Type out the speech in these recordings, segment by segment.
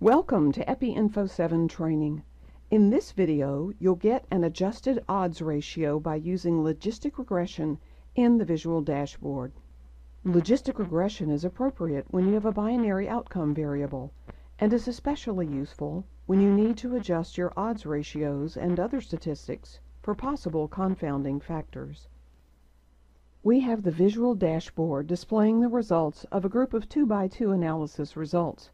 Welcome to EpiInfo 7 training. In this video, you'll get an adjusted odds ratio by using logistic regression in the visual dashboard. Logistic regression is appropriate when you have a binary outcome variable and is especially useful when you need to adjust your odds ratios and other statistics for possible confounding factors. We have the visual dashboard displaying the results of a group of 2 by 2 analysis results.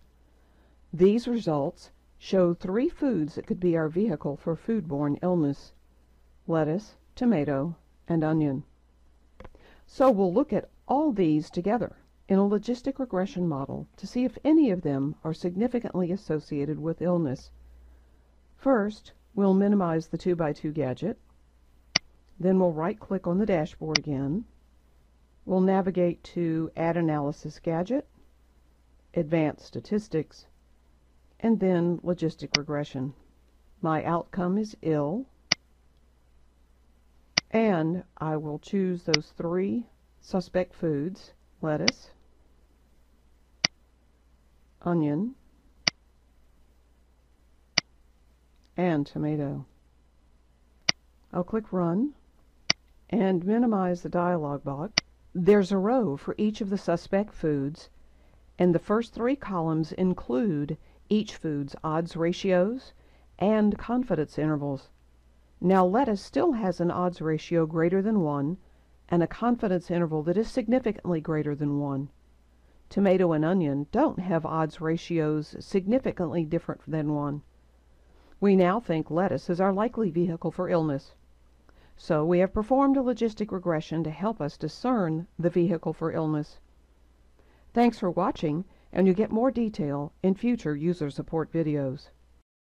These results show three foods that could be our vehicle for foodborne illness lettuce, tomato, and onion. So we'll look at all these together in a logistic regression model to see if any of them are significantly associated with illness. First, we'll minimize the 2 by 2 gadget. Then we'll right-click on the dashboard again. We'll navigate to Add Analysis Gadget, Advanced Statistics, and then logistic regression. My outcome is ill, and I will choose those three suspect foods, lettuce, onion, and tomato. I'll click Run and minimize the dialog box. There's a row for each of the suspect foods, and the first three columns include each food's odds ratios, and confidence intervals. Now lettuce still has an odds ratio greater than 1 and a confidence interval that is significantly greater than 1. Tomato and onion don't have odds ratios significantly different than 1. We now think lettuce is our likely vehicle for illness. So we have performed a logistic regression to help us discern the vehicle for illness. Thanks for watching and you get more detail in future user support videos.